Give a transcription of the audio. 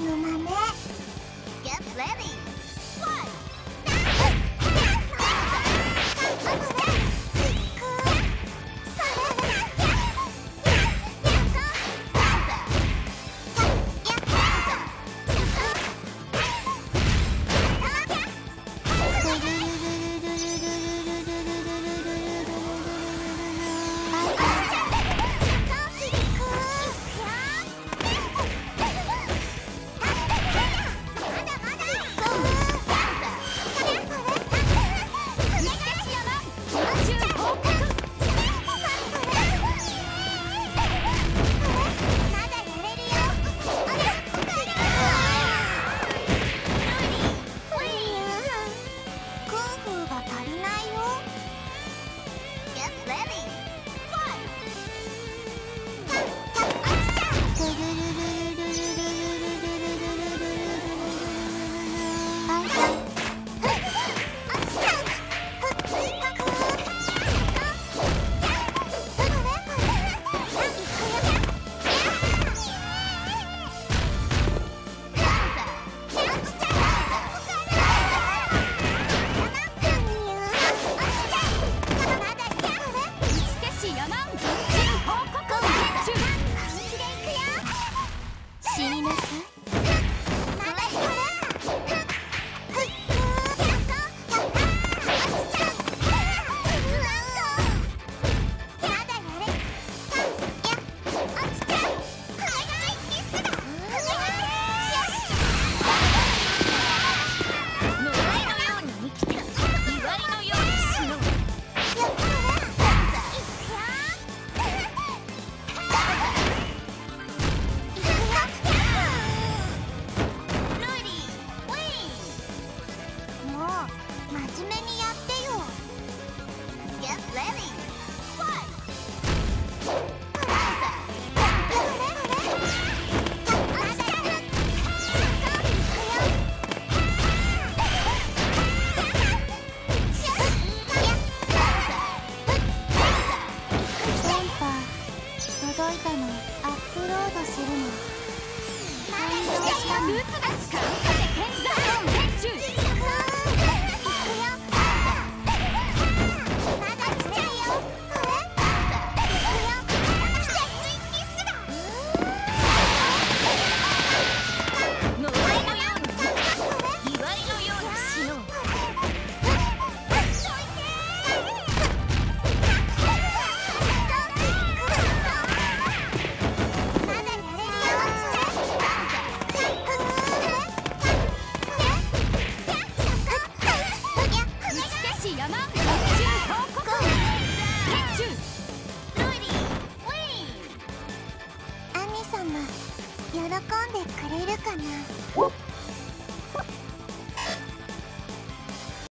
の豆 Get ready. 真面目にやってよ。ン Get ready. Fly. 電波届いたのアップロードするの。ルーツだしか喜んでくれるかな。